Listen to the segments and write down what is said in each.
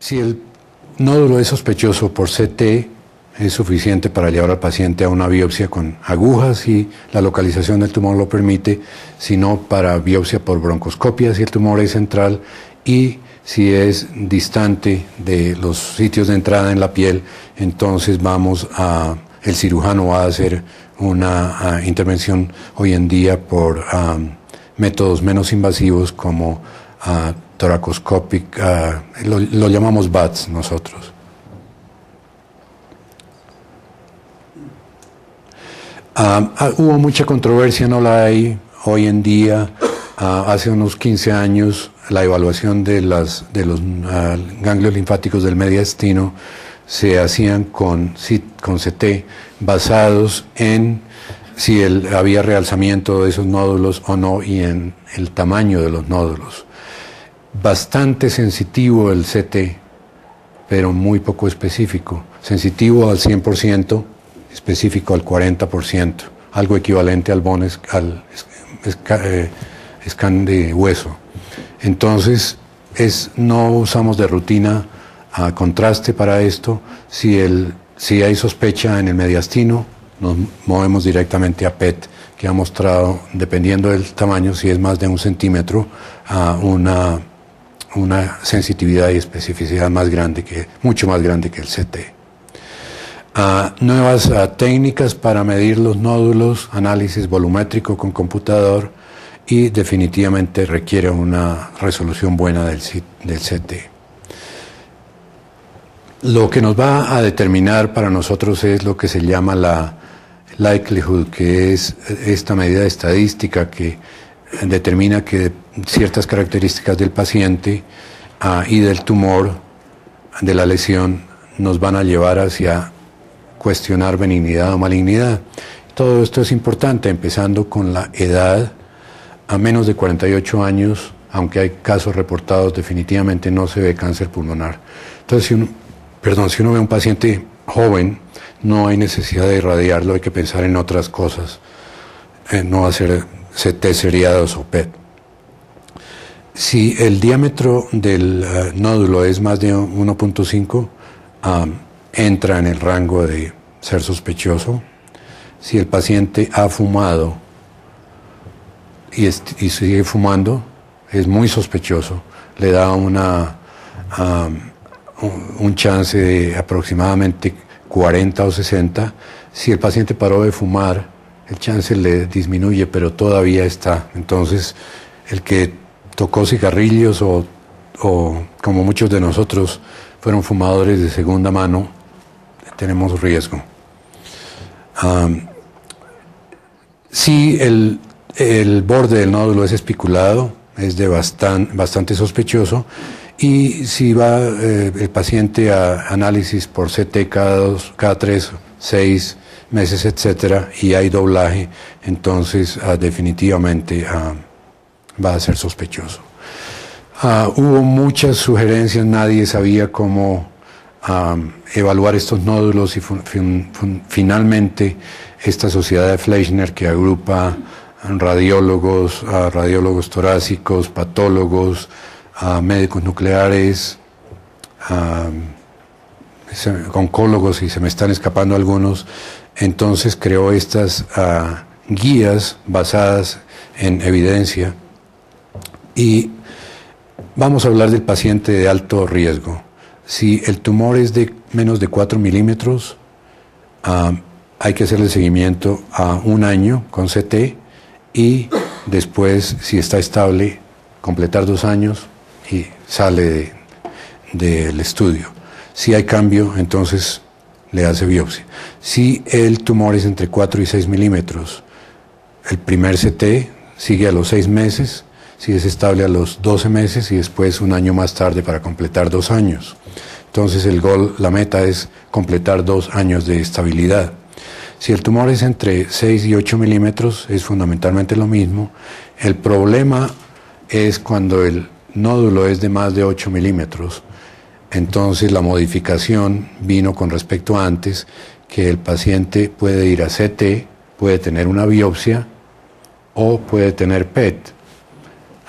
Si el nódulo es sospechoso por CT, es suficiente para llevar al paciente a una biopsia con agujas y la localización del tumor lo permite, sino para biopsia por broncoscopia si el tumor es central y si es distante de los sitios de entrada en la piel, entonces vamos a, el cirujano va a hacer una intervención hoy en día por métodos menos invasivos como uh, toracoscópica, lo, lo llamamos BATS nosotros. Ah, ah, hubo mucha controversia, no la hay hoy en día. Ah, hace unos 15 años la evaluación de, las, de los ganglios linfáticos del mediastino se hacían con, con CT basados en si el, había realzamiento de esos nódulos o no y en el tamaño de los nódulos. Bastante sensitivo el CT, pero muy poco específico. Sensitivo al 100%, específico al 40%, algo equivalente al, bones, al eh, scan de hueso. Entonces, es, no usamos de rutina a contraste para esto. Si, el, si hay sospecha en el mediastino, nos movemos directamente a PET, que ha mostrado, dependiendo del tamaño, si es más de un centímetro, a una, una sensitividad y especificidad más grande, que, mucho más grande que el CT nuevas técnicas para medir los nódulos, análisis volumétrico con computador y definitivamente requiere una resolución buena del, del CT. Lo que nos va a determinar para nosotros es lo que se llama la likelihood, que es esta medida estadística que determina que ciertas características del paciente ah, y del tumor, de la lesión, nos van a llevar hacia cuestionar benignidad o malignidad. Todo esto es importante, empezando con la edad. A menos de 48 años, aunque hay casos reportados, definitivamente no se ve cáncer pulmonar. Entonces, si uno, perdón, si uno ve a un paciente joven, no hay necesidad de irradiarlo, hay que pensar en otras cosas, eh, no hacer CT seriados o PET. Si el diámetro del eh, nódulo es más de 1.5, entra en el rango de ser sospechoso. Si el paciente ha fumado y, sigue fumando, es muy sospechoso. Le da una, un chance de aproximadamente 40 o 60. Si el paciente paró de fumar, el chance le disminuye, pero todavía está. Entonces, el que tocó cigarrillos o, o como muchos de nosotros fueron fumadores de segunda mano, tenemos riesgo. si el, borde del nódulo es especulado, es de bastante sospechoso, y si va eh, el paciente a análisis por CT cada, dos, cada tres, seis meses, etcétera, y hay doblaje, entonces ah, definitivamente ah, va a ser sospechoso. Ah, hubo muchas sugerencias, nadie sabía cómo evaluar estos nódulos y finalmente esta sociedad de Fleischner que agrupa radiólogos, radiólogos torácicos, patólogos, médicos nucleares, oncólogos y se me están escapando algunos, entonces creó estas guías basadas en evidencia y vamos a hablar del paciente de alto riesgo. Si el tumor es de menos de 4 milímetros, ah, hay que hacerle seguimiento a un año con CT y después, si está estable, completar dos años y sale del estudio. Si hay cambio, entonces le hace biopsia. Si el tumor es entre 4 y 6 milímetros, el primer CT sigue a los 6 meses, si es estable a los 12 meses y después un año más tarde para completar dos años. Entonces el gol, la meta es completar dos años de estabilidad. Si el tumor es entre 6 y 8 milímetros, es fundamentalmente lo mismo. El problema es cuando el nódulo es de más de 8 milímetros. Entonces la modificación vino con respecto a antes, que el paciente puede ir a CT, puede tener una biopsia o puede tener PET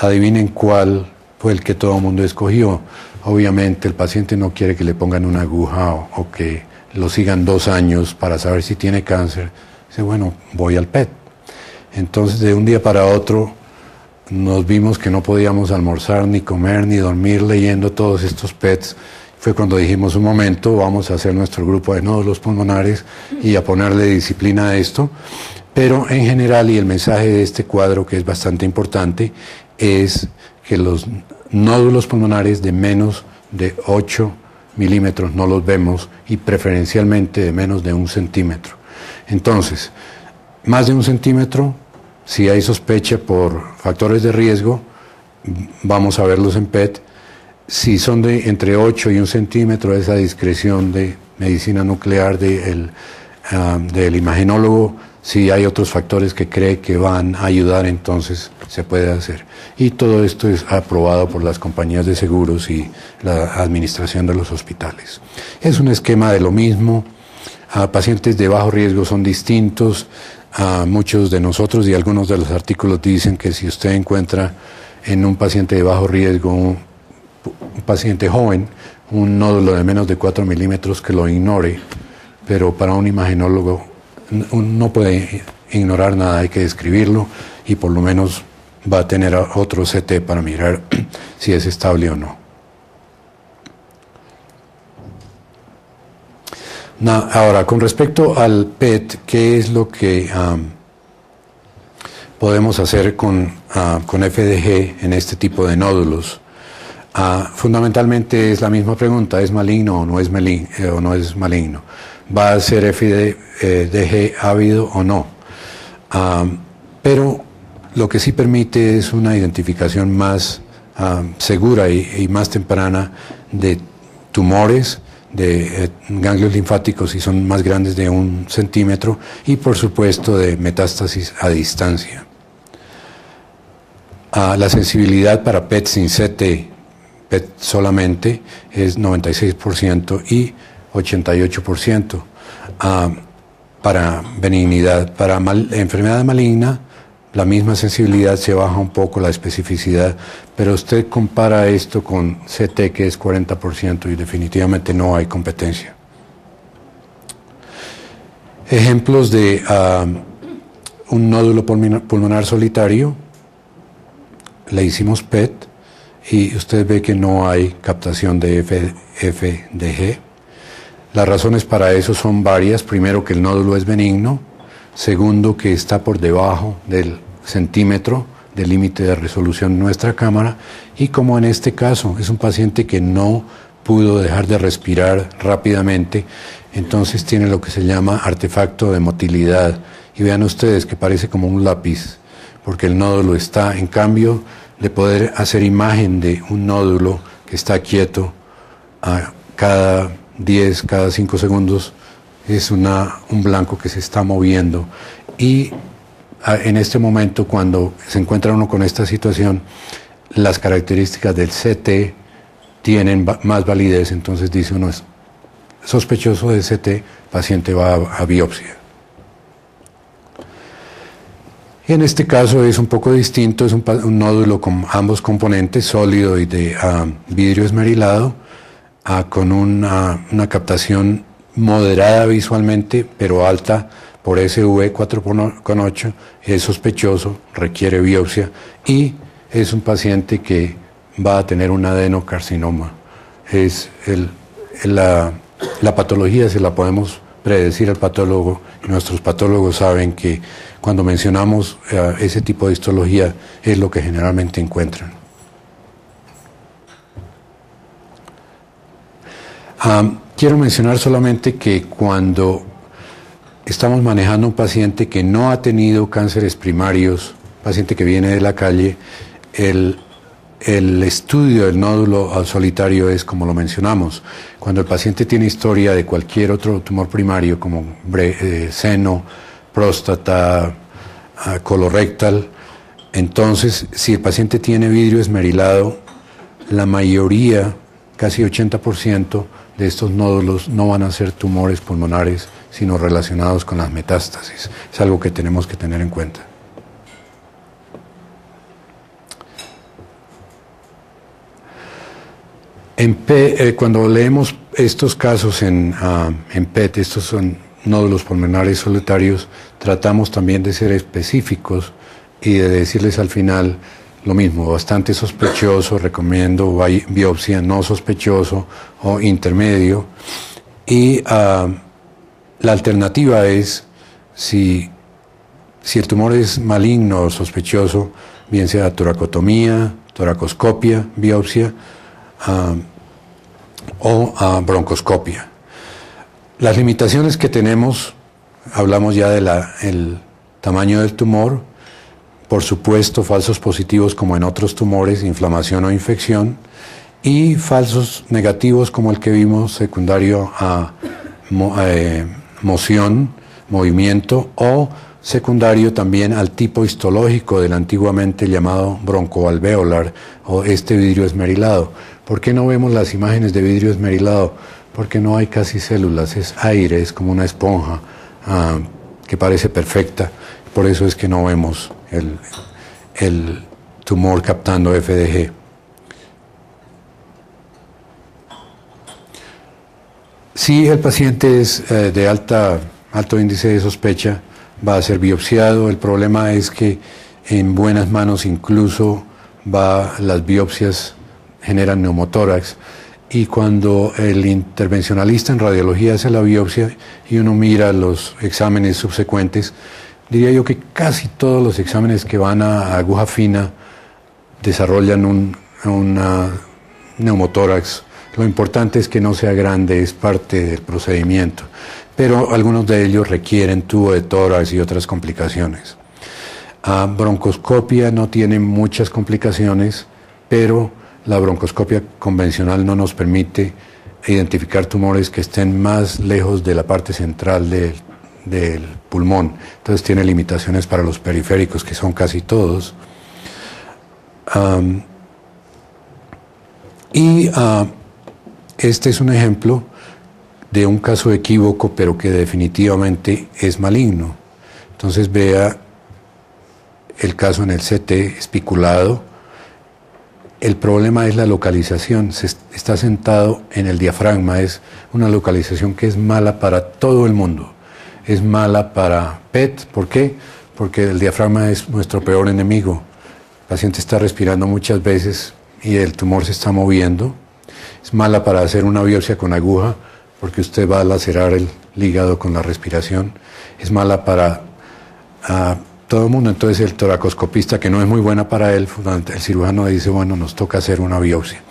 adivinen cuál fue el que todo el mundo escogió. obviamente el paciente no quiere que le pongan una aguja o, que lo sigan dos años para saber si tiene cáncer. Dice, bueno, voy al PET. Entonces de un día para otro nos vimos que no podíamos almorzar, ni comer, ni dormir leyendo todos estos PETs. Fue cuando dijimos un momento, vamos a hacer nuestro grupo de nódulos pulmonares y a ponerle disciplina a esto. Pero en general, y el mensaje de este cuadro, que es bastante importante, es que los nódulos pulmonares de menos de 8 milímetros no los vemos y preferencialmente de menos de un centímetro. Entonces, más de un centímetro, si hay sospecha por factores de riesgo, vamos a verlos en PET. Si son de entre 8 y un centímetro, esa discreción de medicina nuclear ah, del imagenólogo si hay otros factores que cree que van a ayudar, entonces se puede hacer. Y todo esto es aprobado por las compañías de seguros y la administración de los hospitales. Es un esquema de lo mismo. A pacientes de bajo riesgo son distintos. A muchos de nosotros y algunos de los artículos dicen que si usted encuentra en un paciente de bajo riesgo, un, paciente joven, un nódulo de menos de 4 milímetros, que lo ignore. Pero para un imagenólogo no puede ignorar nada, hay que describirlo y por lo menos va a tener otro CT para mirar si es estable o no. Ahora, con respecto al PET, ¿qué es lo que podemos hacer con, con, FDG en este tipo de nódulos? Ah, fundamentalmente es la misma pregunta, ¿es maligno o no es, maligno, eh, o no es maligno? va a ser FDG ávido o no. pero lo que sí permite es una identificación más segura y, más temprana de tumores, de eh, ganglios linfáticos si son más grandes de un centímetro y por supuesto de metástasis a distancia. la sensibilidad para PET sin CT, PET solamente, es 96% y 88%. Ah, para benignidad. Para enfermedad maligna, la misma sensibilidad se baja un poco la especificidad, pero usted compara esto con CT que es 40% y definitivamente no hay competencia. Ejemplos de ah, un nódulo pulmonar solitario, le hicimos PET y usted ve que no hay captación de FDG. Las razones para eso son varias. Primero, que el nódulo es benigno. Segundo, que está por debajo del centímetro del límite de resolución de nuestra cámara. Y como en este caso es un paciente que no pudo dejar de respirar rápidamente, entonces tiene lo que se llama artefacto de motilidad. Y vean ustedes que parece como un lápiz, porque el nódulo está, en cambio de poder hacer imagen de un nódulo que está quieto a cada 10 cada 5 segundos es una, un blanco que se está moviendo. Y ah, en este momento, cuando se encuentra uno con esta situación, las características del CT tienen más validez, entonces dice uno es sospechoso de CT, paciente va a, biopsia. En este caso es un poco distinto, es un, nódulo con ambos componentes, sólido y de ah, vidrio esmerilado con una, captación moderada visualmente, pero alta por SV 4,8, es sospechoso, requiere biopsia y es un paciente que va a tener un adenocarcinoma. Es la, patología se la podemos predecir al patólogo nuestros patólogos saben que cuando mencionamos eh, ese tipo de histología es lo que generalmente encuentran. Quiero mencionar solamente que cuando estamos manejando un paciente que no ha tenido cánceres primarios, paciente que viene de la calle, el, estudio del nódulo solitario es como lo mencionamos. Cuando el paciente tiene historia de cualquier otro tumor primario, como eh, seno, próstata, ah, colorectal, entonces si el paciente tiene vidrio esmerilado, la mayoría, casi 80%, de estos nódulos no van a ser tumores pulmonares, sino relacionados con las metástasis. Es algo que tenemos que tener en cuenta. En eh, cuando leemos estos casos en, ah, en PET, estos son nódulos pulmonares solitarios, tratamos también de ser específicos y de decirles al final lo mismo, bastante sospechoso, recomiendo biopsia no sospechoso o intermedio. Y ah, la alternativa es, si, si el tumor es maligno o sospechoso, bien sea toracotomía, toracoscopia, biopsia ah, o ah, broncoscopia. Las limitaciones que tenemos, hablamos ya del tamaño del tumor, por supuesto falsos positivos como en otros tumores, inflamación o infección, y falsos negativos como el que vimos secundario a eh, moción, movimiento o secundario también al tipo histológico del antiguamente llamado broncoalveolar o este vidrio esmerilado. ¿Por qué no vemos las imágenes de vidrio esmerilado? Porque no hay casi células, es aire, es como una esponja ah, que parece perfecta. Por eso es que no vemos el, tumor captando FDG. Si el paciente es eh, de alta, alto índice de sospecha, va a ser biopsiado. El problema es que en buenas manos incluso va, las biopsias generan neumotórax y cuando el intervencionalista en radiología hace la biopsia y uno mira los exámenes subsecuentes, diría yo que casi todos los exámenes que van a aguja fina desarrollan un una neumotórax. Lo importante es que no sea grande, es parte del procedimiento pero algunos de ellos requieren tubo de tórax y otras complicaciones. A broncoscopia no tiene muchas complicaciones, pero la broncoscopia convencional no nos permite identificar tumores que estén más lejos de la parte central del, pulmón. Entonces tiene limitaciones para los periféricos, que son casi todos. y ah, este es un ejemplo de un caso equívoco, pero que definitivamente es maligno. Entonces vea el caso en el CT espiculado. El problema es la localización, se está sentado en el diafragma, es una localización que es mala para todo el mundo. Es mala para PET, ¿por qué? Porque el diafragma es nuestro peor enemigo. El paciente está respirando muchas veces y el tumor se está moviendo. Es mala para hacer una biopsia con aguja porque usted va a lacerar el hígado con la respiración, es mala para todo el mundo. Entonces el toracoscopista, que no es muy buena para él, el cirujano dice, bueno, nos toca hacer una biopsia.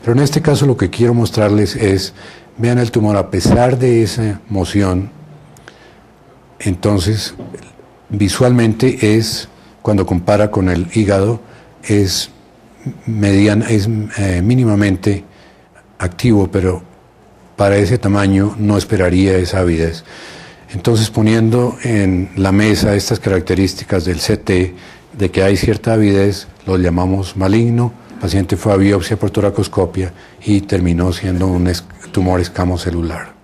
Pero en este caso lo que quiero mostrarles es, vean el tumor, a pesar de esa moción, entonces visualmente es, cuando compara con el hígado, es, es eh, mínimamente activo, pero para ese tamaño no esperaría esa avidez. Entonces poniendo en la mesa estas características del CT, de que hay cierta avidez, lo llamamos maligno, el paciente fue a biopsia por toracoscopia y terminó siendo un tumor escamocelular.